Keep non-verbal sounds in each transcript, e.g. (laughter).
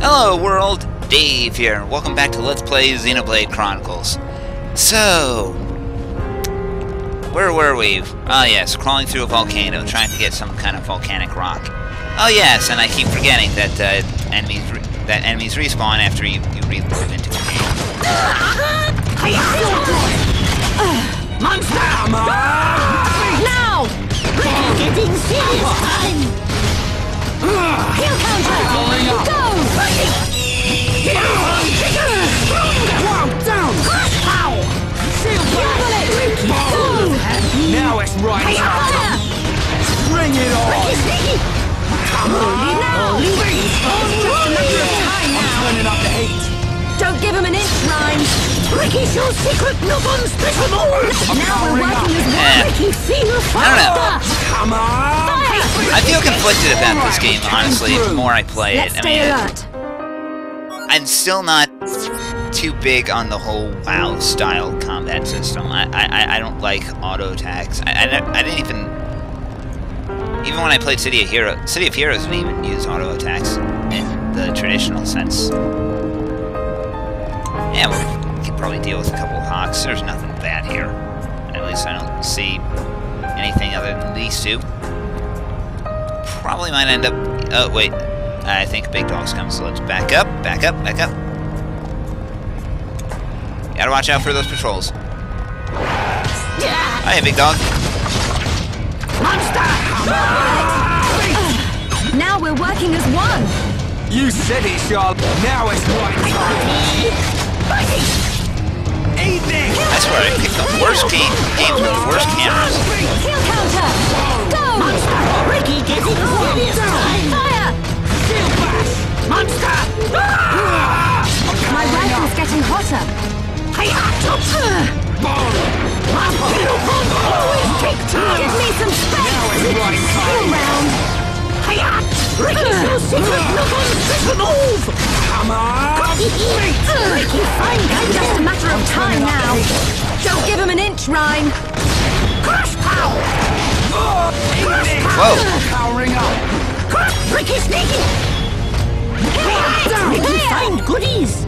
Hello world, Dave here, and welcome back to Let's Play Xenoblade Chronicles. So, where were we? Oh yes, crawling through a volcano, trying to get some kind of volcanic rock. Oh yes, and I keep forgetting that uh, enemies that enemies respawn after you, you reload into the game. Monster! Now! Getting serious time! Heel counter! Go! Wow, down! Pow! Shield bullet! Now it's right time! Bring it on! Sneaky! Holy now! Just a matter of time I'm now! turning up the heat! Don't give him an inch, Reyn! Riki's your secret Nopon special move! Now we're working as one Riki feel I don't know. faster! Come on! I feel conflicted about this game, honestly, the more I play Let's it. I stay mean, alert. I'm still not too big on the whole WoW style combat system. I I, I don't like auto attacks. I, I, I didn't even even when I played City of Heroes, City of Heroes didn't even use auto attacks in the traditional sense. Yeah, we could probably deal with a couple of hawks. There's nothing bad here. At least I don't see anything other than these two. Probably might end up. Oh wait, I think Big Dog's coming, so let's back up, back up, back up. Gotta watch out for those patrols. Yeah. Hiya, Big Dog. Now we're working as one. You said it, Sharla! Now it's right time! Eat this! I swear, picked the worst game, games with the worst cameras. Heel counter. Go. Monster. Riki getting serious time. Fire. Shield bash! Monster. My rifle's getting hotter. Always take time. Give me some space. Now right time! round. Riki's your secret Nopon special move. Come on! Riki, fine. Just a matter of time now. Don't give him an inch, Reyn. Crash pow! This! Whoa. Powering up! Riki sneaky! Find goodies!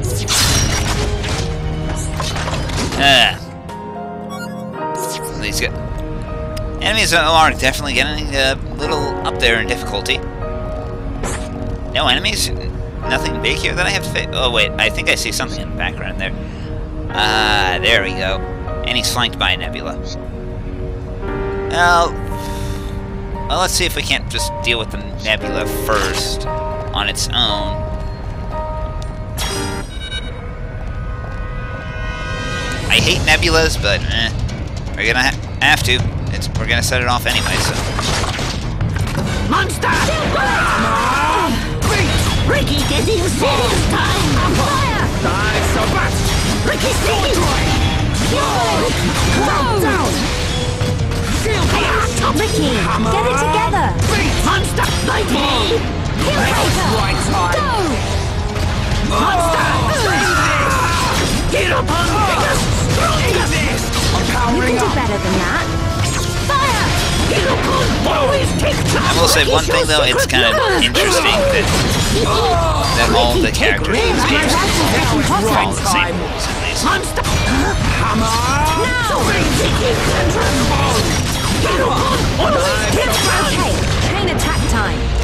Ah. These guys. Enemies are definitely getting a little up there in difficulty. No enemies? Nothing big here that I have to face? Oh, wait. I think I see something in the background there. Ah, there we go. And he's flanked by a nebula. Well, well, let's see if we can't just deal with the nebula first on its own. I hate nebulas, but eh, we're gonna ha have to. It's we're gonna set it off anyway. So Monster! Riki getting serious time! Fire! Nice, so back! Riki sneaky! Whoa! Down! Shield! Riki, get it together! Monster! Mighty! I will say one thing though, it's kind of interesting that that all the characters in this game the same at least. Monster! Come on! Now! Okay, attack time.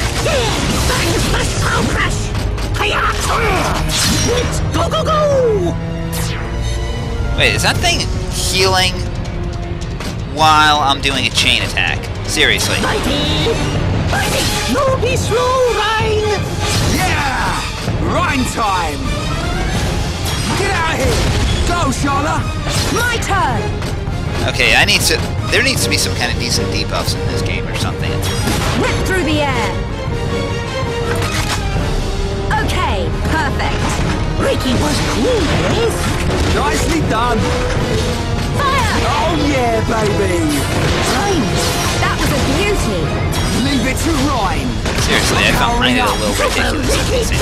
Go go go! Wait, is that thing healing while I'm doing a chain attack? Seriously. Mighty! Mighty! No be slow, Reyn! Yeah! Reyn time! Get out of here! Go, Sharla! My turn! Okay, I need to. There needs to be some kind of decent debuffs in this game or something. Rip through the air! Perfect. Riki was cool, eh? Nicely done! Fire! Oh yeah, baby! Reyn! That was a beauty! Leave it to Reyn! Seriously, I found find it a little ridiculous. at the same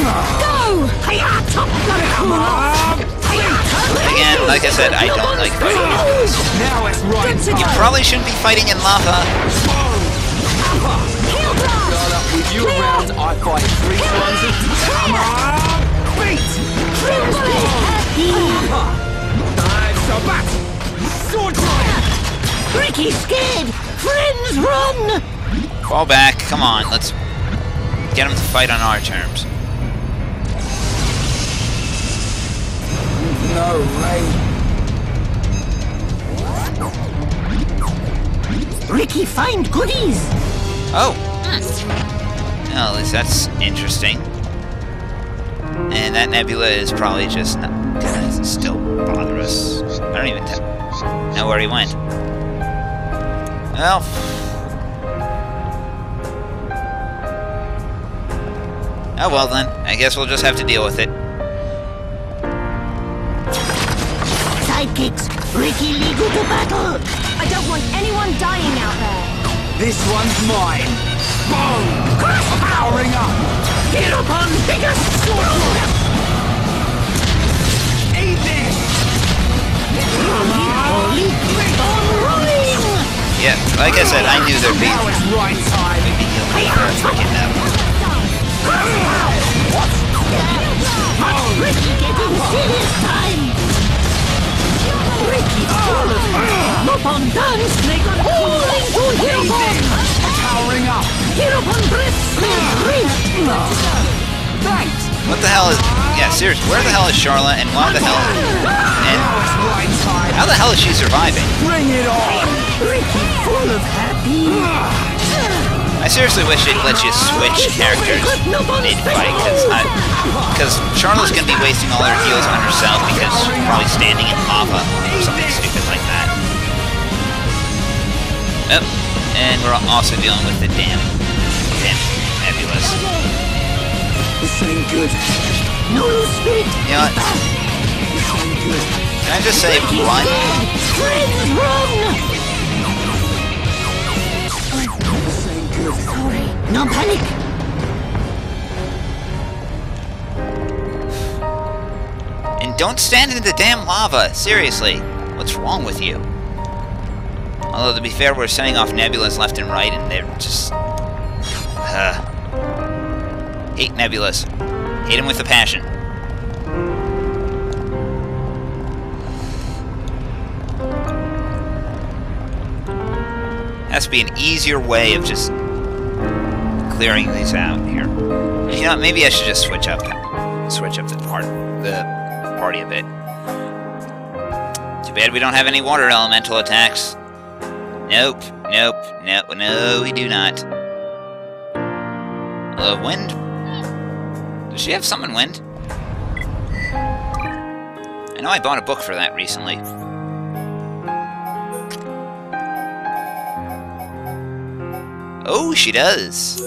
time. Go! Hiya! Top gotta cool off! Again, like I said, I don't like fighting enemies. Now it's right Good to You probably shouldn't be fighting in lava. With you Clear. around, I fight three times a Come on! Wait! Knives so back! Sword time! Riki's scared! Friends, run! Fall back, come on, let's get him to fight on our terms. No way. Riki, find goodies! Oh. Mm. Well, at least that's interesting. And that nebula is probably just not gonna still bother us. I don't even know where he went. Well... Oh well then, I guess we'll just have to deal with it. Sidekicks, Riki legal to battle! I don't want anyone dying out there! This one's mine. Boom! Powering up. Get upon biggest sword! Eat. Holy! Yeah, like I said, I knew there'd be... Now it's right time. Maybe he'll be freaking up. Riki getting serious time! Riki full of Mop uh, on dance, make on falling to Heropon! Powering up. Heropon breath, breath! Thanks. What the hell is... Yeah, seriously, where the hell is Charlotte, and why the hell... And Now it's right time. how the hell is she surviving? Bring it on. Full of happy! I seriously wish they'd let you switch characters mid-fight, because because Charlotte's gonna be wasting all her heals on herself because she's probably standing in lava or something stupid like that. Yep, and we're also dealing with the damn, damn nebulous. This ain't good. No spirit! You know what? Can I just say run! This ain't good. Sorry. No panic! And don't stand in the damn lava! Seriously! What's wrong with you? Although, to be fair, we're sending off nebulas left and right, and they're just... Uh, hate nebulas. Hate them with a passion. Has to be an easier way of just clearing these out here. You know, maybe I should just switch up, switch up the part, the party a bit. Too bad we don't have any water elemental attacks. Nope, nope, no, no, we do not. Uh, wind? Does she have summon wind? I know I bought a book for that recently. Oh, she does.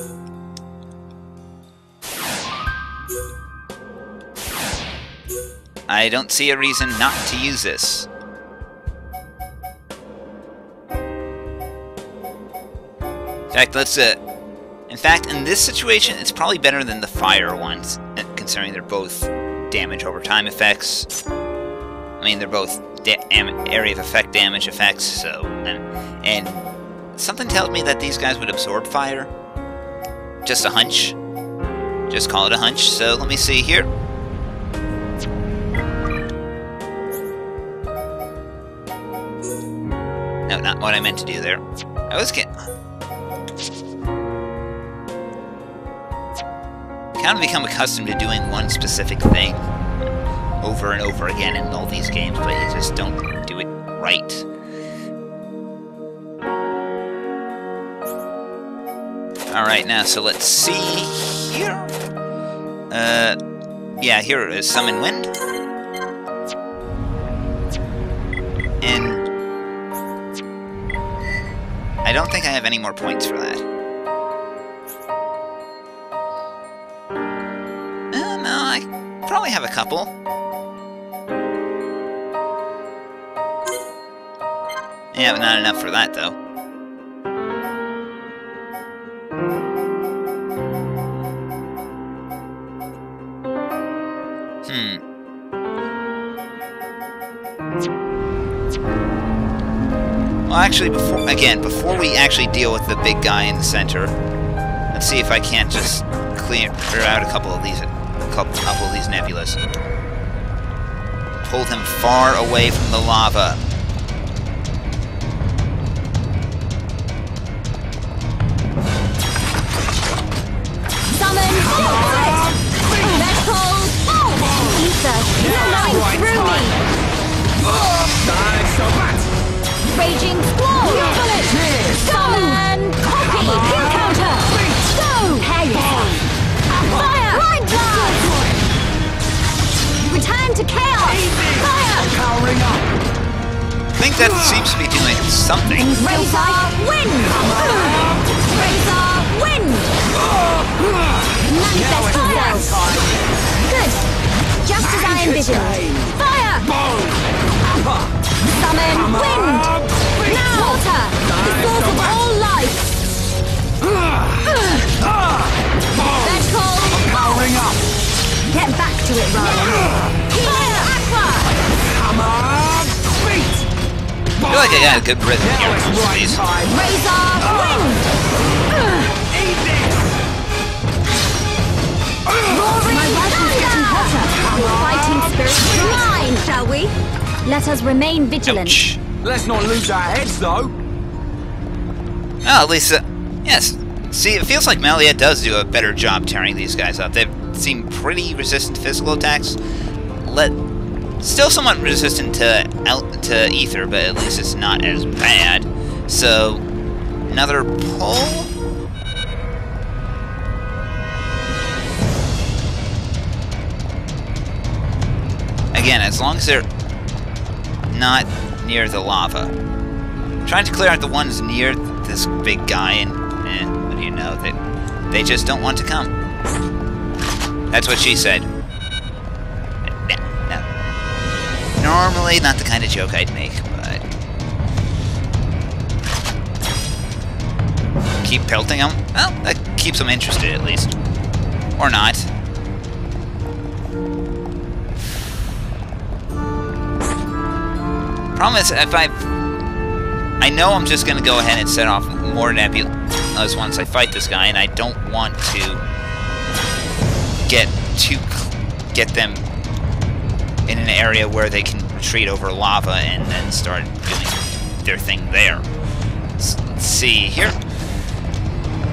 I don't see a reason not to use this. Fact, let's uh, in fact, in this situation, it's probably better than the fire ones, uh, considering they're both damage over time effects. I mean, they're both area of effect damage effects, so... And, and something tells me that these guys would absorb fire. Just a hunch. Just call it a hunch, so let me see here. No, not what I meant to do there. I was getting... kind of become accustomed to doing one specific thing over and over again in all these games, but you just don't do it right. Alright, now, so let's see here. Uh, yeah, here is Summon Wind. And... I don't think I have any more points for that. Have a couple. Yeah, but not enough for that, though. Hmm. Well, actually, before again, before we actually deal with the big guy in the center, let's see if I can't just clear out a couple of these, couple of these nebulas. Pull them far away from the lava. Return to chaos! Fire! Powering up. I think that seems to be doing something. Razor wind! Razor wind! Now Manifest it's right yourself! time. Good! Just as I envisioned! Fire! Summon wind! Now! Water! The source of all life! Metal! Powering up. Get back to it, Reyn! Feel like I got a good rhythm here Now with it's most these. Razor wind! Eat this. Roaring My rifle's getting hotter! Fighting spirit is mine, shall we? Let us remain vigilant. Ouch. Let's not lose our heads, though. Well, at least, uh, yes. See, it feels like Melia does do a better job tearing these guys up. They seem pretty resistant to physical attacks. Let still somewhat resistant to to ether, but at least it's not as bad. So, another pull. Again, as long as they're not near the lava. Trying to clear out the ones near this big guy, and, and what do you know? They, they just don't want to come. That's what she said. Normally, not the kind of joke I'd make, but... Keep pelting them? Well, that keeps them interested, at least. Or not. Problem is, if I... I know I'm just to go ahead and set off more nebulas once I fight this guy, and I don't want to get to get them in an area where they can retreat over lava and then start doing their thing there. Let's, let's see here.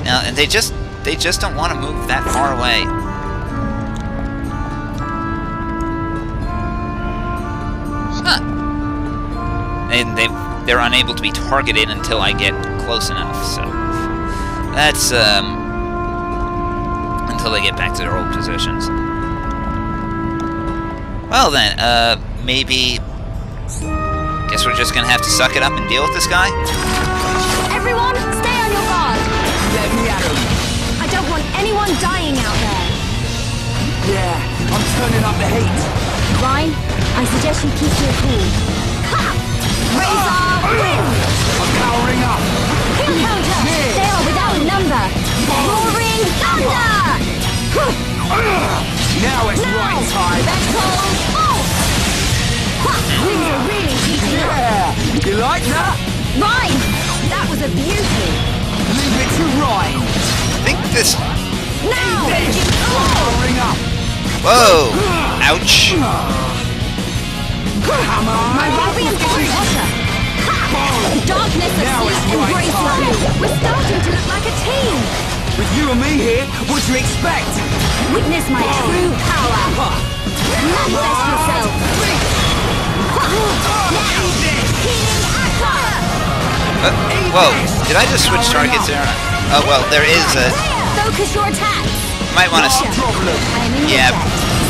Now, and they just they just don't want to move that far away. Huh. And they they're unable to be targeted until I get close enough. So that's um until they get back to their old positions. Well then, uh, maybe. Guess we're just gonna have to suck it up and deal with this guy. Everyone, stay on your guard! Let me at 'em. I don't want anyone dying out there. Yeah, I'm turning up the heat. Reyn, I suggest you keep your cool. Ha! Razor wind! I'm powering up. Kill counter! They are without number! Roaring thunder! (laughs) Now it's Now! right time. Metal bolt! Ha! Things are oh. really heating up! Yeah, you like that? Reyn, that was a beauty! Leave it to Reyn. I think this. Now! This. Raging! Powering up. Whoa! Ouch! Come on. My Radiant getting hotter! Ha! Darkness of Now it's sleep right embraces time. We're starting to look like a team! With you and me here, what do you expect? Witness my true power! Manifest yourself! Ha! Now! Healing aqua! Uh, whoa! Did I just switch targets there? Oh well, there is a. Focus your attacks! Might want to. Problem. I am in your Yeah.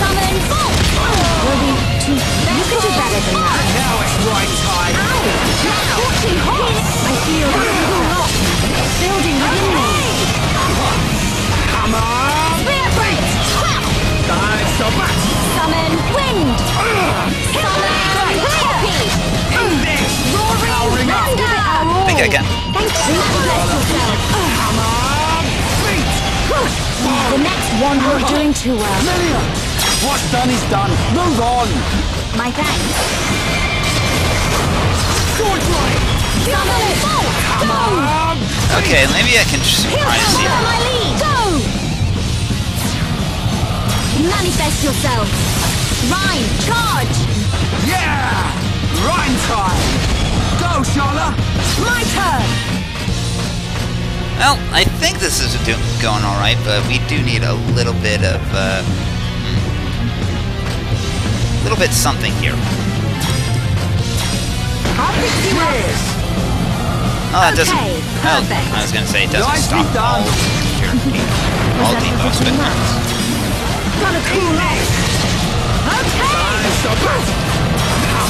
Summon bolt! Will be too... You can do better than that. Now it's right time. Roaring Powering up. I think I can. Thank you. Bless yourself. Come on. The next one you're doing too well. Lilia, what's done is done. Move on. My thanks. Sword line. Summon bolt! Come Go! on. Okay, maybe I can just Here try to see. comes my lead! Go! Manifest yourself! Reyn, charge! Yeah. Reyn time. Go, Sharla. My turn! Well, I think this is going alright, but we do need a little bit of, uh... A little bit something here. I'll fix you Oh, that doesn't... Okay, Oh. I was gonna say, it doesn't Nicely stop all your all debuffs, but... much? Gotta cool off. Okay.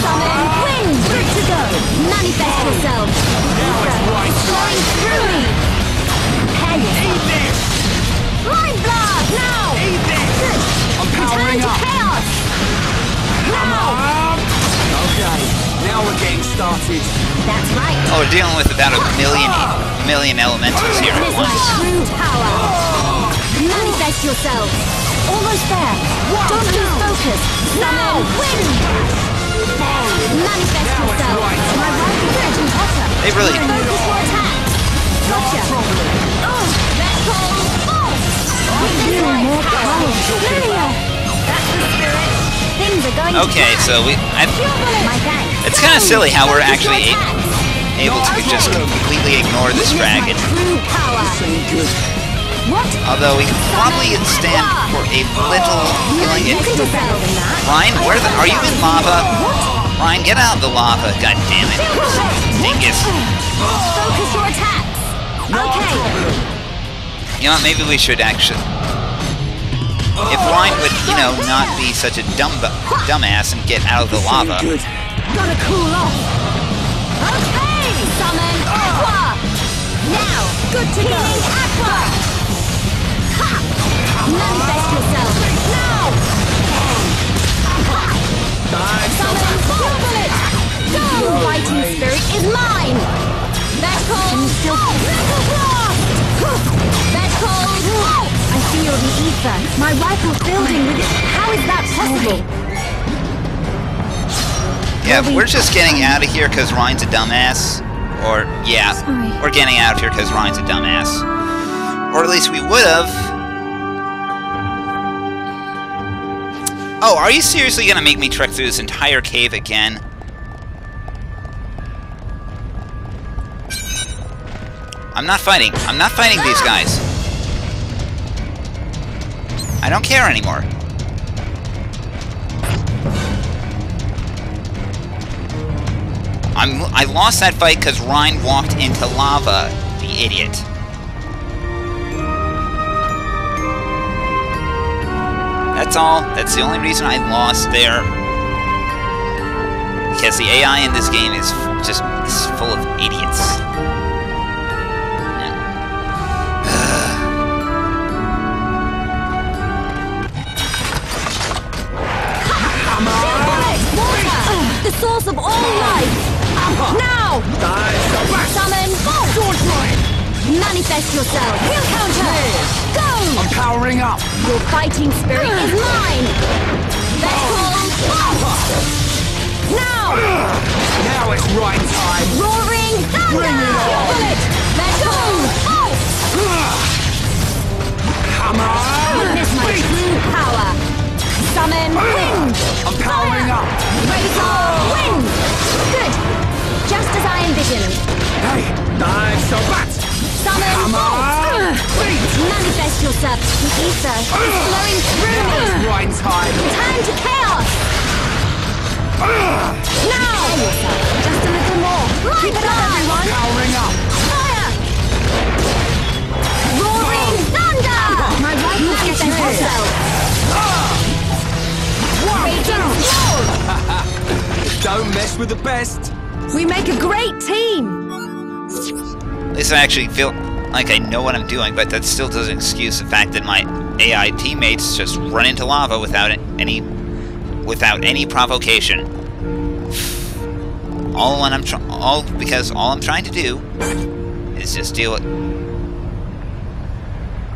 Summon. Good to go. Manifest yourself. right Flying through me. Prepare yourself. Eat this! Mind blast now. Eat this! Good. I'm Return powering to up! chaos. Now. Okay, now we're getting started. That's right. Oh, we're dealing with about a million, million elementals here at This is my once. true power. Manifest yourself. Almost there. Don't lose focus. Summon wind. Manifest yourself. right. My right bridge and hotter. They really... Focus your attack. Gotcha. Oh, that's called force. This way. Power. Linear. That's the spirit. Things are going Okay, to so we... I, Pure bullet. My thanks. It's kinda silly how we're actually a- able to just completely ignore this dragon. Although we could probably stand for a little healing. It, Listen to better than that. Ryan, where the... Are you in lava? Ryan, get out of the lava. God damn it. Dingus. Focus your attacks. Okay. You know what, maybe we should actually... If Ryan would, you know, not be such a dumb dumbass and get out of the lava. Good. Gotta cool off. Okay. Summon Aqua. Now, good to go. Aqua. Manifest yourself. Now. Summon Full Bullet. Go. Fighting spirit is mine. That's called still Metal Blast. That's called I feel the ether. My rifle building with it. How is that possible? Yeah, we're just getting out of here because Ryan's a dumbass. Or, yeah, Sorry. we're getting out of here because Ryan's a dumbass. Or at least we would have. Oh, are you seriously gonna make me trek through this entire cave again? I'm not fighting. I'm not fighting these ah! guys. I don't care anymore. I'm, I lost that fight because Ryan walked into lava, the idiot. That's all. That's the only reason I lost there. Because the AI in this game is just is full of idiots. Water! The source of all life! Now! Summon Bolt! Manifest yourself! Heal counter! Go! I'm powering up. Your fighting spirit is mine! Called Bolt! Now! Now it's right time. Roaring Thunder! Bring it on! Bullet! Called Bolt! Come on! Witness my true power! Summon Wind! I'm powering up. Razor Wind! Good! Just as I envisioned. Hey, dive so bat. Summon Come Bolt! on! Manifest yourself. The ether is flowing through me. right time. Turn to chaos. Now! Just a little more. Keep it up, everyone. Powering up. Fire! Roaring thunder! My rifle getting hotter. Raging sword! Don't mess with the best. We make a great team. At least I actually feel like I know what I'm doing, but that still doesn't excuse the fact that my AI teammates just run into lava without any without any provocation. All when I'm all because all I'm trying to do is just deal with.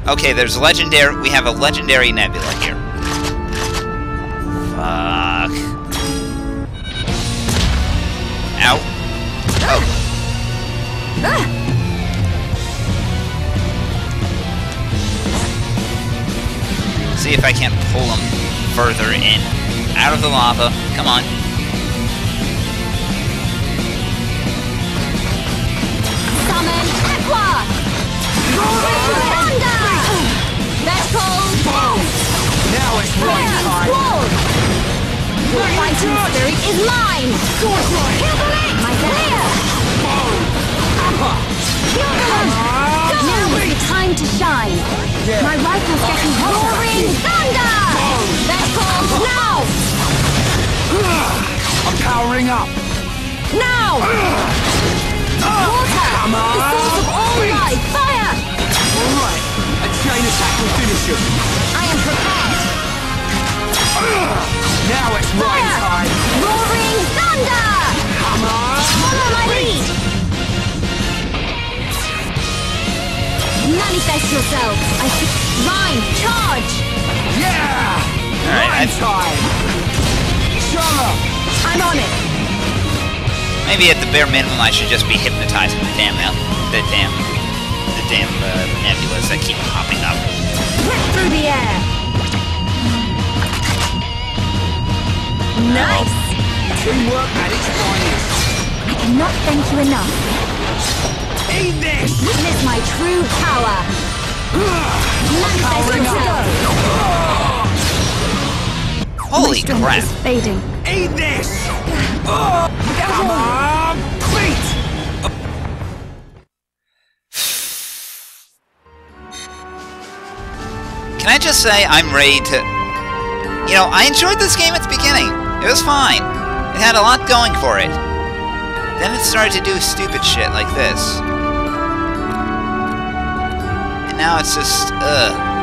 Okay, there's legendary. We have a legendary nebula here. Fuck. Ow. Oh. Ah. See if I can't pull him further in. Out of the lava. Come on. Summon Aqua! Thunder! That's called Boom! Now it's right Fire time. Squall! Your fighting spirit is mine! Kill the link! My clear! Boom! Upper! Ah. Kill the link! Now is the time to shine! Yeah. My rifle's getting hotter! Roaring Thunder! That's called now! I'm powering up. Now! Ah! Water! Ah! Come on! The source of all life! Fire! All right. A chain attack will finish him. I am prepared! Ah! Now it's right time. Roaring Thunder! Come on. Follow my lead! Manifest yourselves! I see... Reyn! Charge! Yeah! Alright, right I- time. Sharla! I'm on it! Maybe at the bare minimum I should just be hypnotizing the damn el- the damn the damn uh, nebulas that keep popping up. Rip through the air! Nice! Teamwork at its finest. I cannot thank you enough. Eat this! Witness my true power! Manifest Powering up. Holy Strength crap! is fading. Eat this! Oh, come on! Beat! Can I just say I'm ready to... You know, I enjoyed this game at the beginning. It was fine. It had a lot going for it. Then it started to do stupid shit like this. And now it's just, ugh.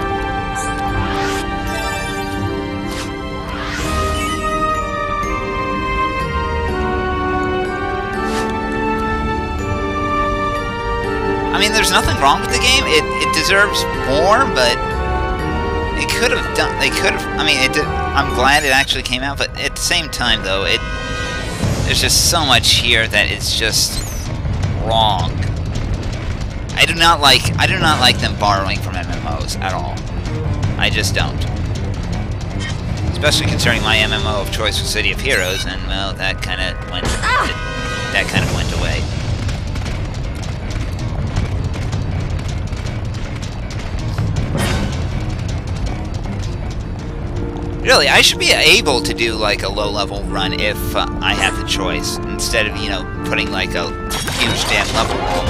I mean, there's nothing wrong with the game. It, it deserves more, but it could have done. They could have. I mean, it. Did, I'm glad it actually came out, but at the same time, though, it there's just so much here that it's just wrong. I do not like. I do not like them borrowing from MMOs at all. I just don't. Especially concerning my MMO of choice was City of Heroes, and well, that kind of went. Ah! That kind of went away. Really, I should be able to do like a low-level run if uh, I have the choice, instead of, you know, putting like a huge damn level wall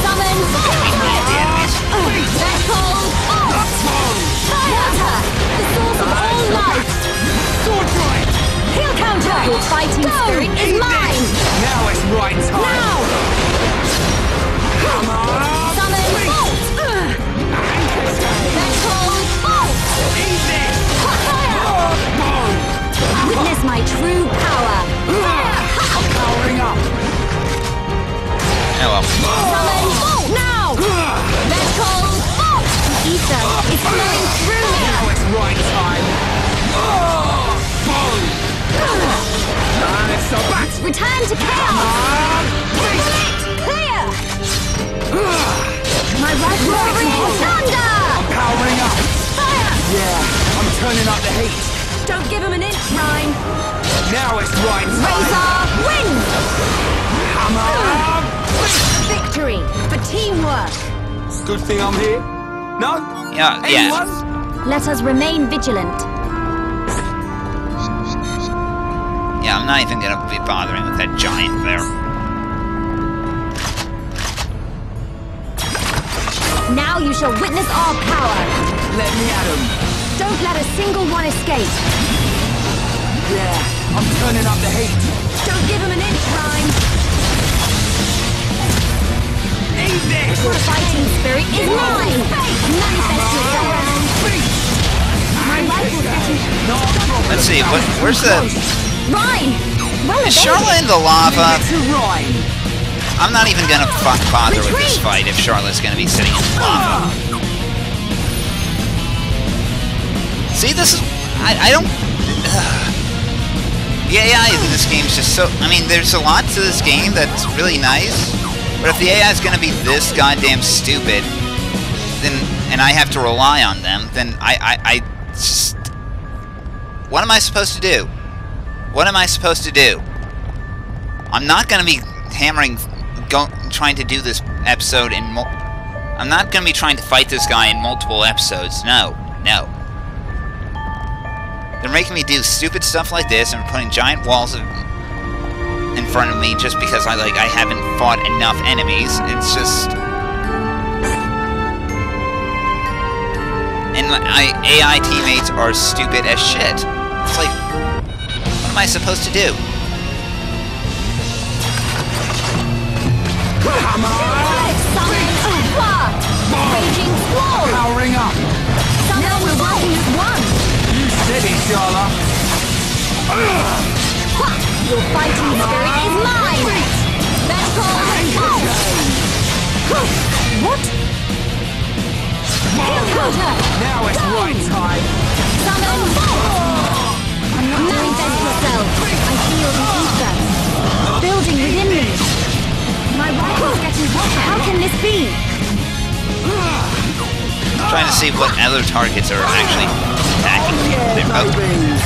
Summon! between me and the enemies. That's called Fire! The source of all life! Sword drive! Heal counter! Your fighting spirit is mine! Now it's right time. Now! My true power! I'm powering up. Oh well. Summon Bolt! Now! That's called Bolt! The ether is flowing through me! Now it's right time. Oh! Boom! And it's a back. Return to chaos! Clear! My right roaring thunder! I'm powering up. Fire! Yeah, I'm turning up the heat. Don't give him an inch, Reyn! Now it's right time. Razor, win! Come on! Victory for teamwork! Good thing I'm here. No? Yeah, yeah. Anyone? Let us remain vigilant. Yeah, I'm not even gonna be bothering with that giant there. Now you shall witness our power! Let me at him. Don't let a single one escape! Yeah, I'm turning up the heat. Don't give him an inch, Reyn! Eat this! Your fighting spirit is mine! Manifest yourself! Beat! My rifle's getting... Not a problem. Let's see, what, where's the... Rhyme! Where are Is? Charlotte in the lava? It's a. I'm not even gonna f bother with this fight if Charlotte's gonna be sitting in the lava. Ah. See, this is... I, I don't... Ugh. (sighs) The AI in this game is just so... I mean, there's a lot to this game that's really nice, but if the AI is gonna be this goddamn stupid, then... and I have to rely on them, then I... I, I just... What am I supposed to do? What am I supposed to do? I'm not gonna be hammering... Go, trying to do this episode in I'm not going to be trying to fight this guy in multiple episodes. No, no. They're making me do stupid stuff like this and putting giant walls in front of me just because I like I haven't fought enough enemies. It's just and my AI teammates are stupid as shit. It's like, what am I supposed to do? Come on! Sharla! Your fighting spirit is mine! Vertical Pulse! What? Now it's right time! Summon! Manifest yourself! I feel the ether building within me. My rifle's getting hotter. How can this be? I'm trying to see what other targets are actually attacking. They're both baby!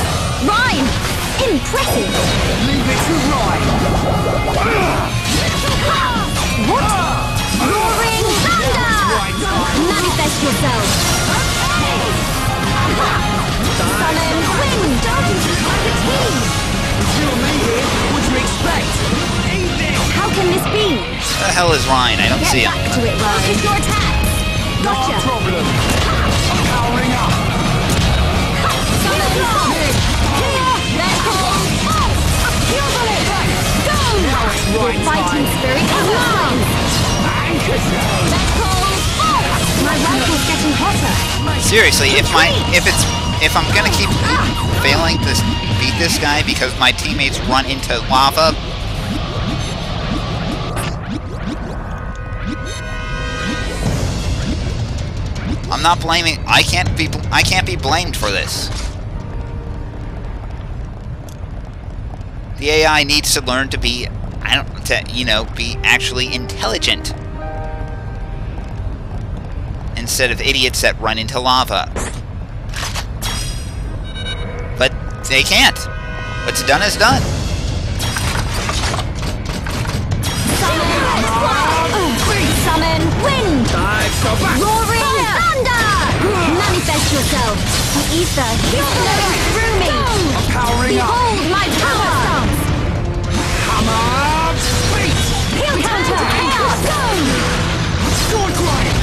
Rhyme! Impressive! Leave it to Reyn! What? Roaring thunder! Manifest yourself! Summon wind! Like a team! Still me here, what do? How can this be? Where the hell is Ryan? I don't Get see him. back to it, Reyn. Focus your attacks! No problem! Seriously, if my if it's if I'm gonna keep failing to beat this guy because my teammates run into lava, I'm not blaming. I can't be. I can't be blamed for this. The AI needs to learn to be. I don't. To you know, be actually intelligent instead of idiots that run into lava. But they can't. What's done is done. Summon Squall! Summon Wind! Dive so fast! Roaring Thunder! Manifest yourself! The ether flows through me! I'm powering up! Sword grind!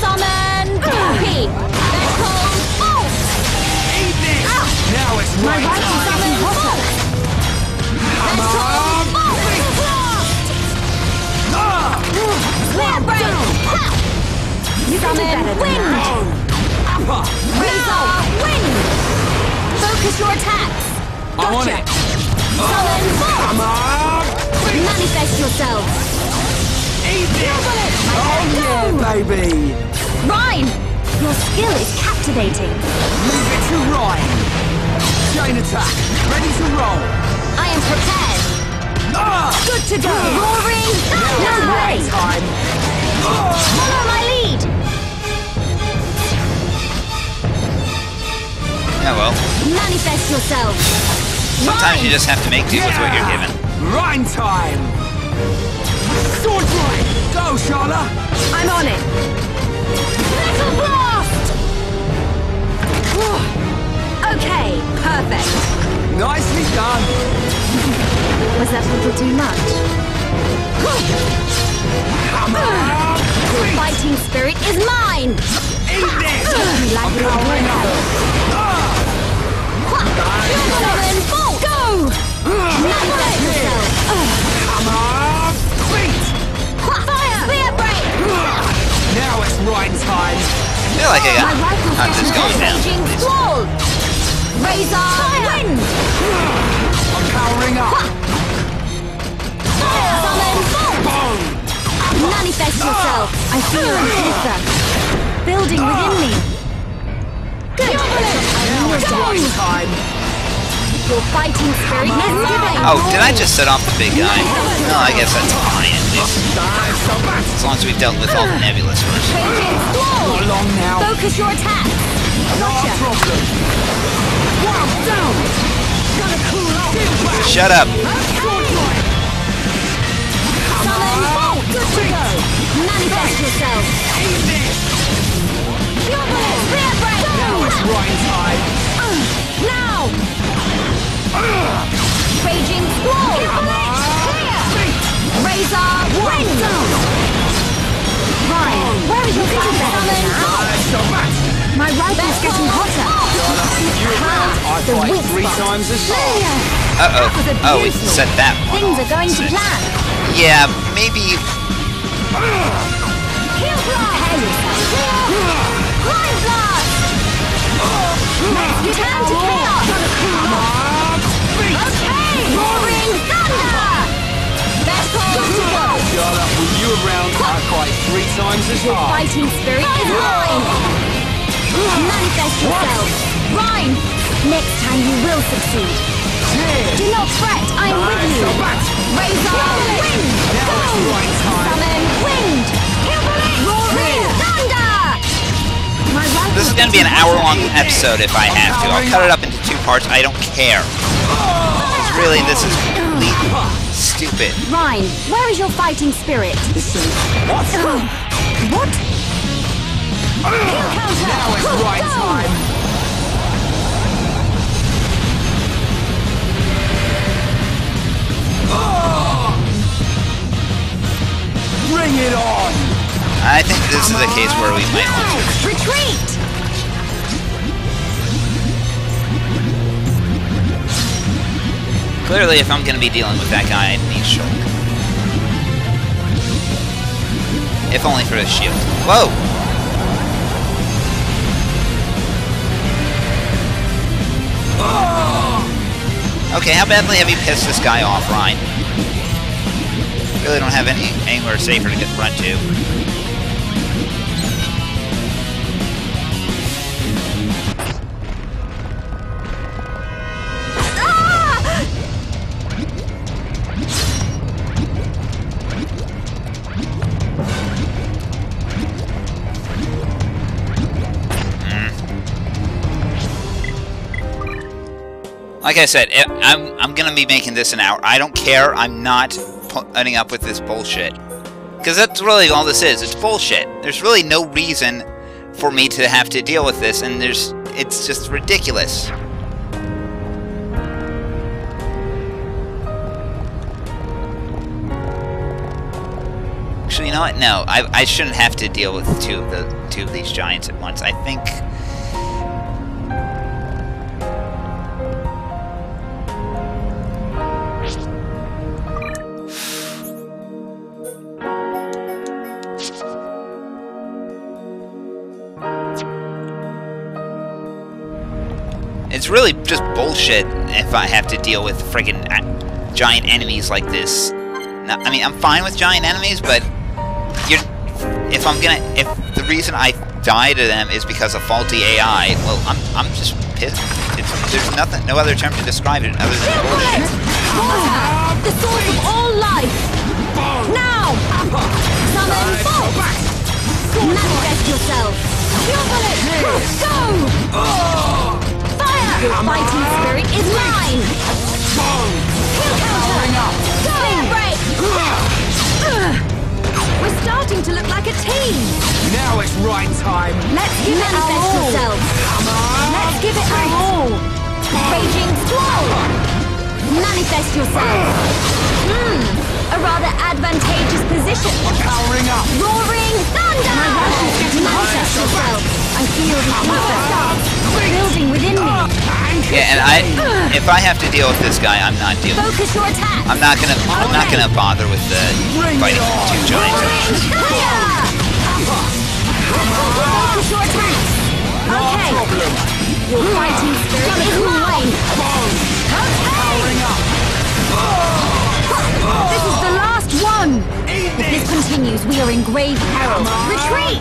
Summon Groupie! Let's call Bolt! Eat this! Ah! Now it's My right time! summon Hotter! Come Let's call on! Bolt! Clear brain! Summon Wind! Razor Wind! Focus your attacks! It! Summon Bolt! Come on! Feet! Manifest yourself! Eat this! Oh yeah, baby! Rhyme! Your skill is captivating. Leave it to Reyn! Chain attack! Ready to roll! I am prepared. Ah! Good to go. Roaring Now No way. it's time! Ah! Follow my lead. Yeah, well. Manifest yourself. Sometimes you just have to make do with what you're given. Reyn time! Sword drive! Go, Sharla! I'm on it. Metal blast. okay, perfect. Nicely done! Was that a little too much? Your fighting spirit is mine. Eat this! You like your powering up! breath. Manifest yourself. I feel an ether building within me. Good. Now it's right time! Your fighting spirit is mine. Oh, did I just set off the big guy? No, I guess that's fine. At least Dive so fast! as long as we've dealt with all the nebulous first. Raging Not now! Focus your attack. No problem! Wow, down! Gotta cool off! Shut up. To go. Manifest yourself! Your bullets! Rear break! Now it's Reyn time. Now! Raging squall! Clear! Razor wind! Reyn, where is your summon? Let's go back. My rifle's getting hotter. You The fight three spot. times as. Uh-oh. Oh, we set that one Things off. are going to plan. Yeah, maybe... Heal blast! Prepare yourself. Blind blast! Return to chaos! Okay! Roaring thunder! Vessel to go! Sharla, when you around, I fight three times as Your fighting spirit is mine! Manifest yourself! Rhyme! Next time you will succeed. Do not fret, I am with you! Razor wind! Now it's Reyn time. Summon wind! Roaring thunder! This is going to be an hour-long episode if I have to. I'll cut it up into two parts. I don't care. Really, this is completely stupid. Reyn, where is your fighting spirit? What? What? counter! Now it's Go, right time. Bring it on! I think this is a case where we might want to... Retreat! Clearly, if I'm going to be dealing with that guy, I need Shulk. If only for his shield. Whoa! Ah! Okay, how badly have you pissed this guy off, Reyn? Really don't have any anywhere safer to get run to. Hmm. Like I said, I- I'm I'm gonna be making this an hour. I don't care. I'm not putting up with this bullshit. Because that's really all this is. It's bullshit. There's really no reason for me to have to deal with this, and there's it's just ridiculous. Actually, you know what? No, I, I shouldn't have to deal with two of the two of these giants at once. I think It's really just bullshit if I have to deal with friggin' giant enemies like this. No, I mean, I'm fine with giant enemies, but you're, if I'm gonna, if the reason I die to them is because of faulty AI, well, I'm, I'm just pissed. It's, there's nothing, no other term to describe it other than bullshit. Water! The source of all life! Now! Summon bolt! Manifest yourself! Your bullet! Go! Fire! Your fighting spirit is mine! Kill counter! Go! Clear break! We're starting to look like a team! Now it's Reyn time. Let's give it Manifest yourself! Let's give it our all! Raging squall! Manifest yourself! Hmm, a rather advantageous position. Powering up. Roaring thunder! My rifle's getting Manifest yourself! I feel the superstars building within me. Yeah, and I, if I have to deal with this guy, I'm not dealing. Focus your attack! I'm not gonna, I'm not gonna bother with the fighting two giants. Roaring! Focus your attack! Okay, Problem. your fighting spirit is mine! Okay! This is the last one! If this continues, we are in grave peril. Retreat!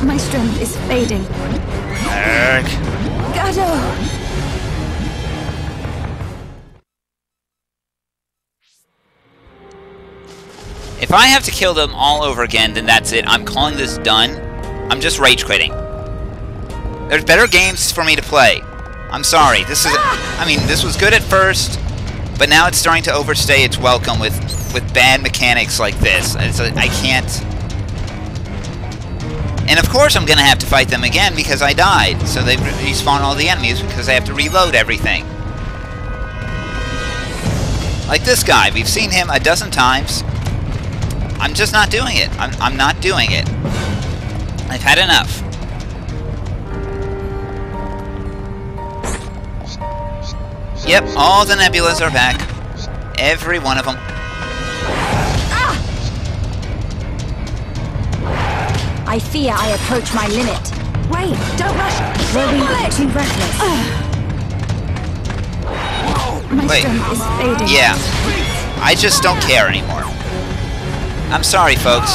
Beat. My strength is fading. Erg. Gadolt! If I have to kill them all over again, then that's it. I'm calling this done. I'm just rage quitting. There's better games for me to play. I'm sorry. This is. I mean, this was good at first, But now it's starting to overstay its welcome with with bad mechanics like this. It's a, I can't. And of course I'm gonna have to fight them again because I died. So they respawn all the enemies because I have to reload everything. Like this guy, we've seen him a dozen times. I'm just not doing it. I'm, I'm not doing it. I've had enough. Yep, all the nebulas are back. Every one of them. I fear I approach my limit. Wait, don't rush. Were we too reckless? My Wait. strength is fading. Yeah. I just don't care anymore. I'm sorry, folks.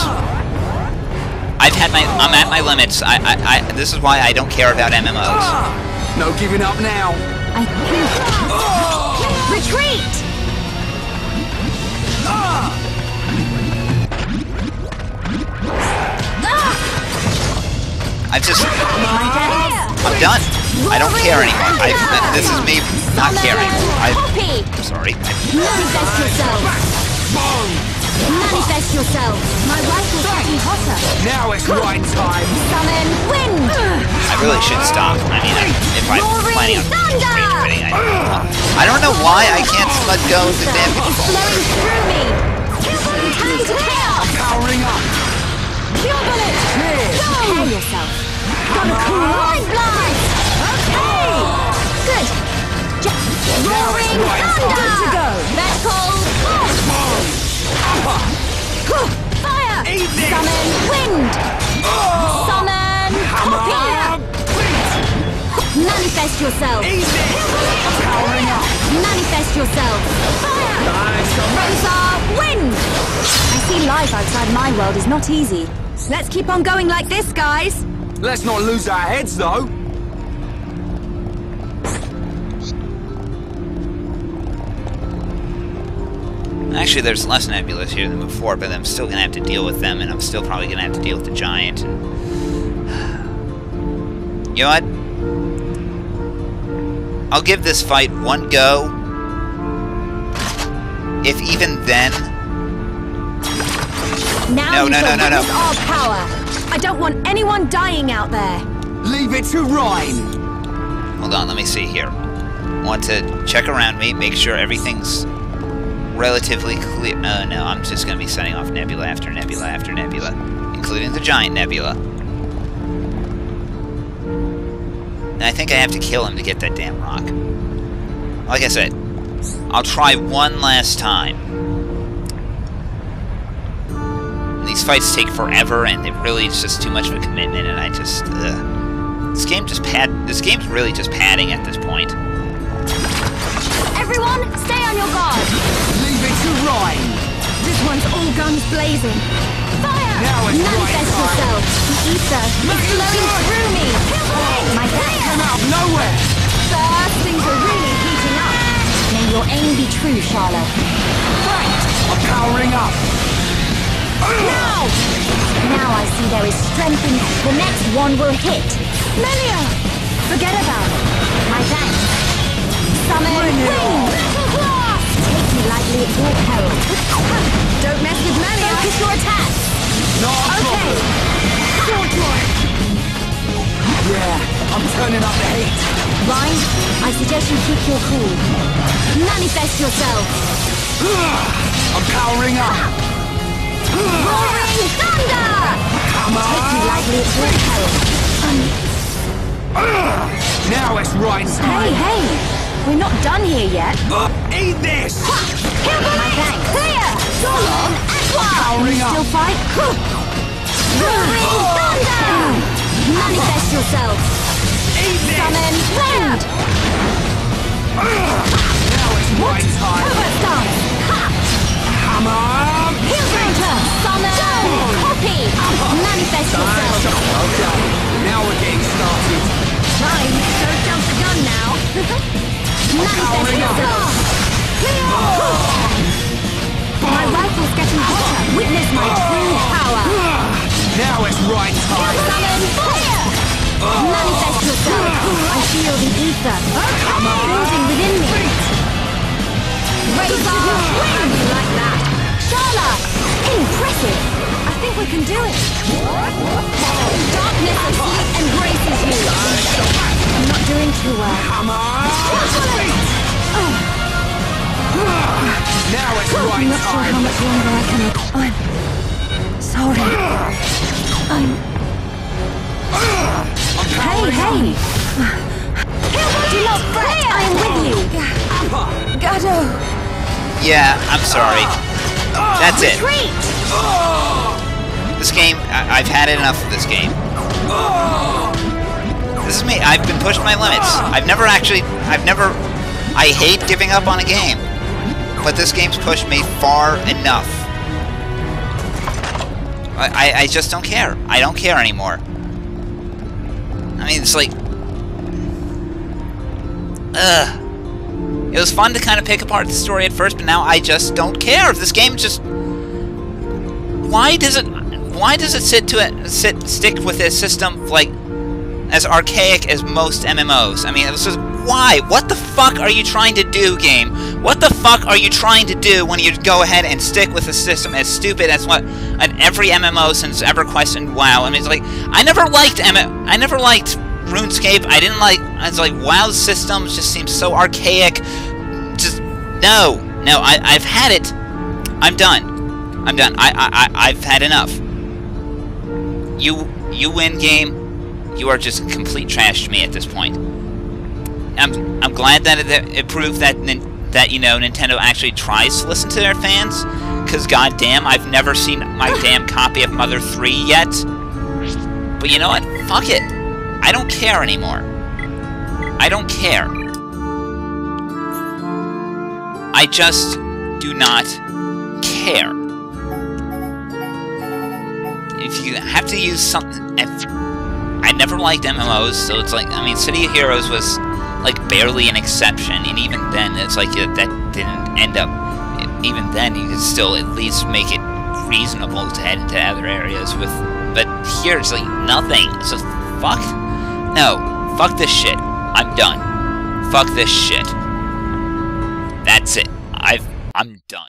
I've had my... I'm at my limits. I, I, I, this is why I don't care about MMOs. No giving up now. I think. Retreat! I just... I'm done. I don't care anymore. I, this is me not caring. I, Poppy! I'm sorry. Manifest yourself! Manifest yourself! My rifle's getting hotter! Now it's Reyn time. Summon wind! I really should stop. I mean, I, if I'm planning on Roaring stream quitting, I, I don't know why I can't let go of the damn It's flowing through me! Time to kill! Powering up. Pure bullet! Prepare yourself! Gotta cool Mind blast! Okay! Good! J- Roaring thunder! Good to go! Vertical Fire! Eat this. Summon wind! Summon Poppy! Manifest yourself! This. Powering up. Manifest yourself! Fire! Razor wind! I see life outside my world is not easy. Let's keep on going like this, guys! Let's not lose our heads, though. Actually, there's less nebulas here than before, but I'm still gonna have to deal with them, and I'm still probably gonna have to deal with the giant. And... (sighs) You know what? I'll give this fight one go. If even then, Now No, you no, no, no, no. witness our power! I don't want anyone dying out there! Leave it to Reyn. hold on, let me see here. Want to check around me, make sure everything's relatively clear. Uh, no, I'm just gonna be setting off nebula after nebula after nebula, including the giant nebula. And I think I have to kill him to get that damn rock. Like I said, I'll try one last time. And these fights take forever, and it really is just too much of a commitment, and I just, ugh. This game just pad. This game's really just padding at this point. Everyone, stay on your guard! Leave it to Reyn. This one's all guns blazing. Fire! Now it's Manifest right yourself! The ether is flowing through me! My Came back! out of nowhere. First, things are really heating up. May your aim be true, Sharla. I'm powering up. Now! Now I see there is strength in the next one will hit. Melia! Forget about it. My thanks. Summon Bring it wind! Blast! Take me lightly at your peril. (laughs) Don't mess with Melia! Focus your attack! Okay. Sword! Yeah, I'm turning up the heat. Reyn, I suggest you keep your cool. Manifest yourself! I'm powering up. Roaring thunder! Lightly. Now it's right Hey, hey! We're not done here yet. Uh, eat this. Thanks. Clear! Solon, Aqua! Can you still fight? Roaring thunder! Manifest yourself! Summon wind! Now it's Reyn time. Covert stance! Ha! Come on. Heel counter! Summon copy! Manifest yourself! Okay, now we're getting started. Fine, don't jump the gun now. (laughs) Manifest powering up. My rifle's getting hotter. Witness my true power. Now it's Reyn time. Summon fire! Manifest yourself. I feel the ether building within me. How do like that? Sharla! Impressive! I think we can do it. Darkness of heat embraces you. I'm not doing too well. Come on! Now it's I'm right not sure how much longer I can. I'm sorry. I'm. Hey, hey! Do not fret. I am with you. Gadolt. Yeah, I'm sorry. That's it. Retreat. This game, I I've had enough of this game. This is me. I've been pushed my limits. I've never actually, I've never, I hate giving up on a game. But this game's pushed me far enough. I, I, I just don't care. I don't care anymore. I mean, it's like... Ugh. It was fun to kind of pick apart the story at first, but now I just don't care. This game just... Why does it... Why does it sit to it, sit, stick with a system, like, as archaic as most MMOs? I mean, it was just... Why? What the fuck are you trying to do, game? What the fuck are you trying to do when you go ahead and stick with a system as stupid as what an every MMO since EverQuest and WoW? I mean, it's like I never liked M I never liked RuneScape. I didn't like. I was like WoW's systems just seem so archaic. Just no, no. I I've had it. I'm done. I'm done. I I I- I've had enough. You you win game. You are just complete trash to me at this point. I'm I'm glad that it, it proved that that you know Nintendo actually tries to listen to their fans. Cause goddamn, I've never seen my (laughs) damn copy of Mother 3 yet. But you know what? Fuck it. I don't care anymore. I don't care. I just do not care. If you have to use something, if I never liked MMOs, so it's like I mean, City of Heroes was like barely an exception, and even then, it's like uh, that didn't end up. Even then, you could still at least make it reasonable to head into other areas with. But here, it's like nothing. So fuck. No, fuck this shit. I'm done. Fuck this shit. That's it. I've.